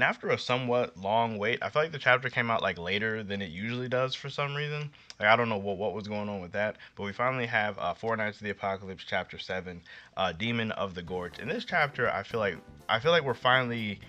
And after a somewhat long wait, I feel like the chapter came out like later than it usually does for some reason. Like I don't know what, what was going on with that, but we finally have uh, Four Knights of the Apocalypse, chapter seven, uh, Demon of the Gorge. In this chapter, I feel like I feel like we're finally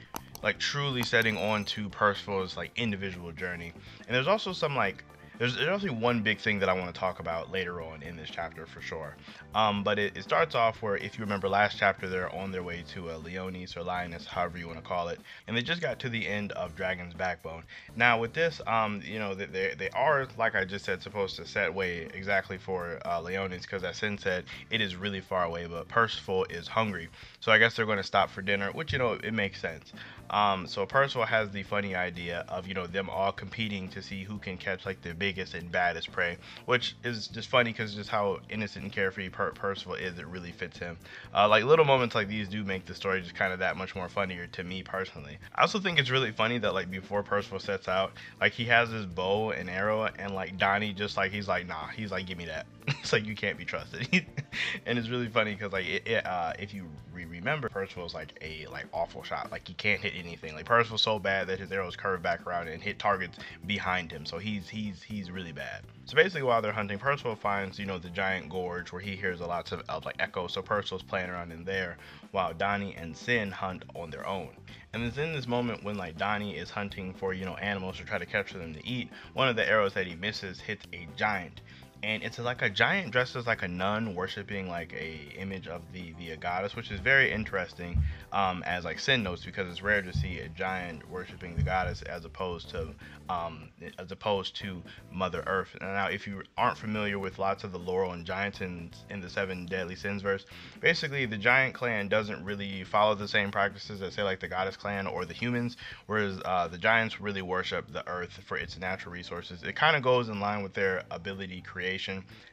like truly setting on to Percival's like individual journey. And there's also some like there's, there's actually one big thing that I want to talk about later on in this chapter for sure. Um, but it, it, starts off where, if you remember last chapter, they're on their way to uh, Leonis or Lioness, however you want to call it, and they just got to the end of Dragon's Backbone. Now with this, um, you know, they they are like I just said, supposed to set way exactly for uh, Leonis because as Sin said, it is really far away, but Percival is hungry, so I guess they're going to stop for dinner, which you know it makes sense. Um, so Percival has the funny idea of you know them all competing to see who can catch like the biggest and baddest prey, which is just funny because just how innocent and carefree per- Percival is, it really fits him. Uh, like little moments like these do make the story just kind of that much more funnier to me personally. I also think it's really funny that like before Percival sets out, like he has his bow and arrow, and like Donny just like he's like nah, he's like give me that. it's like you can't be trusted, and it's really funny because like it, it, uh, if you re- remember, Percival's like a like awful shot, like he can't hit anything. Like Percival's so bad that his arrows curve back around and hit targets behind him, so he's he's he's really bad. So basically, while they're hunting, Percival finds you know the giant gorge where he hears a lots of, of like echoes. So Percival's playing around in there while Donny and Sin hunt on their own. And it's in this moment when like Donny is hunting for you know animals to try to capture them to eat. One of the arrows that he misses hits a giant and it's like a giant dressed as like a nun worshiping like a image of the the goddess which is very interesting um, as like sin notes because it's rare to see a giant worshiping the goddess as opposed to um, as opposed to mother earth. Now if you aren't familiar with lots of the laurel and giants in, in the seven deadly sins verse basically the giant clan doesn't really follow the same practices as say like the goddess clan or the humans whereas uh, the giants really worship the earth for its natural resources. It kind of goes in line with their ability create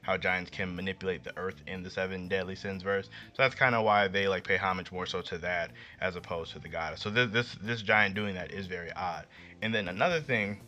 how giants can manipulate the earth in the seven deadly sins verse. So that's kind of why they like pay homage more so to that as opposed to the goddess. So this this this giant doing that is very odd. And then another thing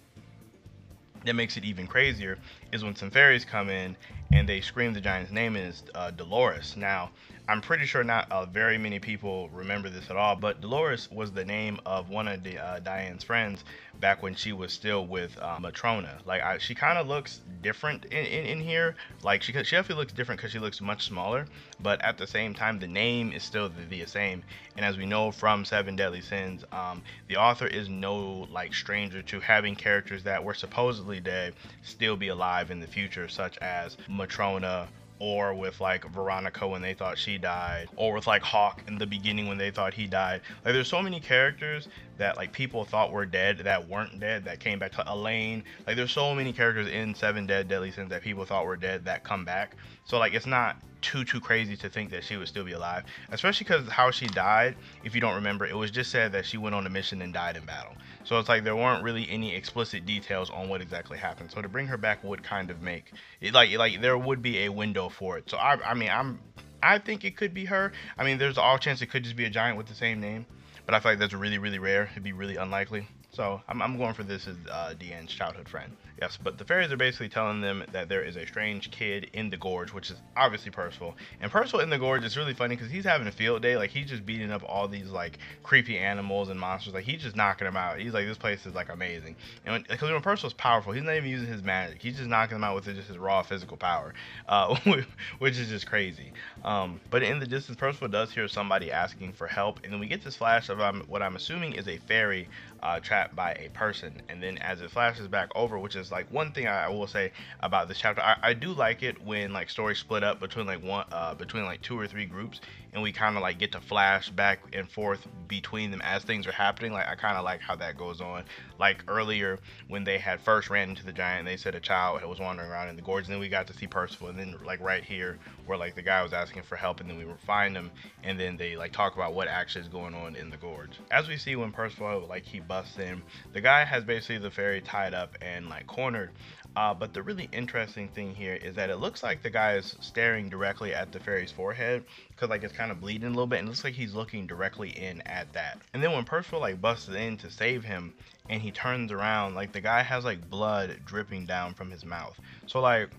that makes it even crazier is when some fairies come in and they scream the giant's name is uh, Dolores. Now, I'm pretty sure not uh, very many people remember this at all, but Dolores was the name of one of the, uh, Diane's friends back when she was still with uh, Matrona. Like I, she kind of looks different in, in, in, here. Like she, she definitely looks different because she looks much smaller, but at the same time, the name is still the, the same. And as we know from Seven Deadly Sins, um, the author is no like stranger to having characters that were supposedly dead still be alive in the future, such as Matrona or with like Veronica when they thought she died, or with like Hawk in the beginning when they thought he died. Like there's so many characters that like people thought were dead that weren't dead that came back to Elaine. Like there's so many characters in Seven Dead Deadly Sins that people thought were dead that come back. So like it's not too too crazy to think that she would still be alive, especially because how she died. If you don't remember, it was just said that she went on a mission and died in battle. So it's like there weren't really any explicit details on what exactly happened. So to bring her back would kind of make it like like there would be a window for it. So I I mean I'm I think it could be her. I mean there's all chance it could just be a giant with the same name, but I feel like that's really really rare. It'd be really unlikely. So I'm, I'm going for this as uh, Diane's childhood friend. Yes, but the fairies are basically telling them that there is a strange kid in the gorge, which is obviously Percival. And Percival in the gorge is really funny because he's having a field day. Like he's just beating up all these like creepy animals and monsters. Like he's just knocking them out. He's like, this place is like amazing. And because when, when Percival's powerful, he's not even using his magic. He's just knocking them out with just his raw physical power, uh, which is just crazy. Um, but in the distance, Percival does hear somebody asking for help, and then we get this flash of um, what I'm assuming is a fairy uh, by a person. And then as it flashes back over, which is like one thing I, will say about this chapter, I, I, do like it when like stories split up between like one uh, between like two or three groups, and we kind of like get to flash back and forth between them as things are happening. Like I kind of like how that goes on. Like earlier when they had first ran into the giant, they said a child was wandering around in the gorge, and then we got to see Percival, and then like right here where like the guy was asking for help, and then we find him, and then they like talk about what actually is going on in the gorge. As we see when Percival like he busts in, the guy has basically the fairy tied up and like cornered. Uh, but the really interesting thing here is that it looks like the guy is staring directly at the fairy's forehead because like it's kind of bleeding a little bit and it looks like he's looking directly in at that. And then when Percival like busts in to save him and he turns around, like the guy has like blood dripping down from his mouth. So like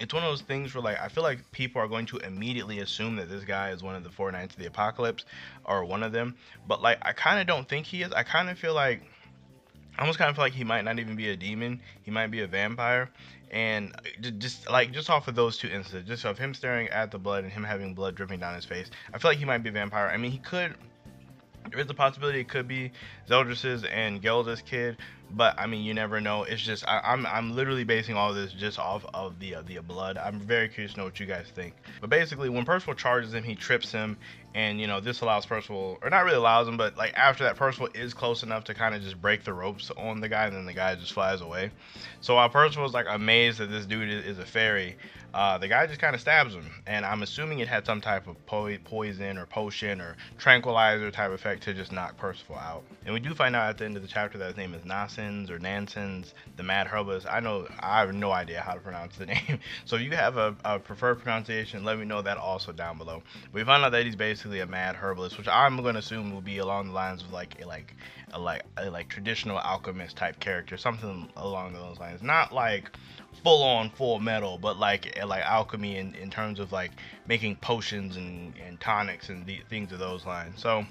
it's one of those things where like I feel like people are going to immediately assume that this guy is one of the four knights of the apocalypse or one of them. But like I kind of don't think he is. I kind of feel like I almost kind of feel like he might not even be a demon. He might be a vampire. And uh, just like just off of those two instances, just of him staring at the blood and him having blood dripping down his face, I feel like he might be a vampire. I mean, he could there is a possibility it could be Zeldris's and Gelda's kid, but I mean you never know. It's just I, am I'm, I'm literally basing all this just off of the uh, the blood. I'm very curious to know what you guys think. But basically, when Percival charges him, he trips him, and you know this allows Percival, or not really allows him, but like after that, Percival is close enough to kind of just break the ropes on the guy, and then the guy just flies away. So while Percival's like amazed that this dude is, is a fairy, uh, the guy just kind of stabs him, and I'm assuming it had some type of po- poison or potion or tranquilizer type effect to just knock Percival out. And we do find out at the end of the chapter that his name is Nasins or Nansens, the Mad Herbalist. I know I have no idea how to pronounce the name, so if you have a, a preferred pronunciation, let me know that also down below. We found out that he's basically a Mad Herbalist, which I'm going to assume will be along the lines of like a like a like a like traditional alchemist type character, something along those lines. Not like full on full metal, but like eh, like alchemy in, in terms of like making potions and, and tonics and the, things of those lines. So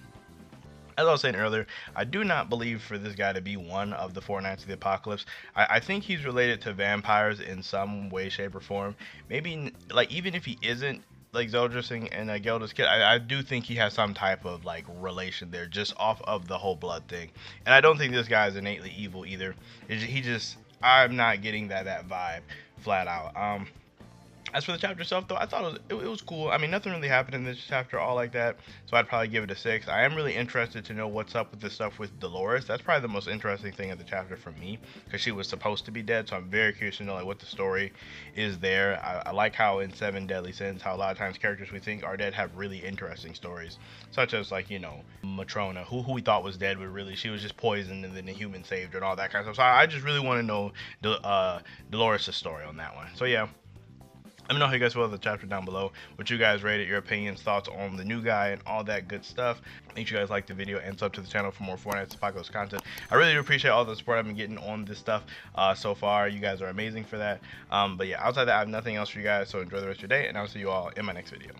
as I was saying earlier, I do not believe for this guy to be one of the four knights of the apocalypse. I, I think he's related to vampires in some way, shape, or form. Maybe like even if he isn't like Zeldris and, uh, kid, I, I, do think he has some type of like relation there, just off of the whole blood thing. And I don't think this guy is innately evil either. he just I'm not getting that that vibe flat out. Um, as for the chapter itself, though, I thought it was, it, it was, cool. I mean, nothing really happened in this chapter all like that, so I'd probably give it a six. I am really interested to know what's up with the stuff with Dolores. That's probably the most interesting thing of the chapter for me, because she was supposed to be dead, so I'm very curious to know like what the story is there. I, I, like how in Seven Deadly Sins, how a lot of times characters we think are dead have really interesting stories, such as like you know Matrona, who who we thought was dead, but really she was just poisoned and then the human saved her and all that kind of stuff. So I, I just really want to know uh, Dolores' story on that one. So yeah. Let me know how you guys feel about the chapter down below. What you guys rated, your opinions, thoughts on the new guy, and all that good stuff. Make sure you guys like the video and sub to the channel for more Four Knights Apocalypse content. I really do appreciate all the support I've been getting on this stuff uh, so far. You guys are amazing for that. Um, but yeah, outside that, I have nothing else for you guys. So enjoy the rest of your day, and I'll see you all in my next video.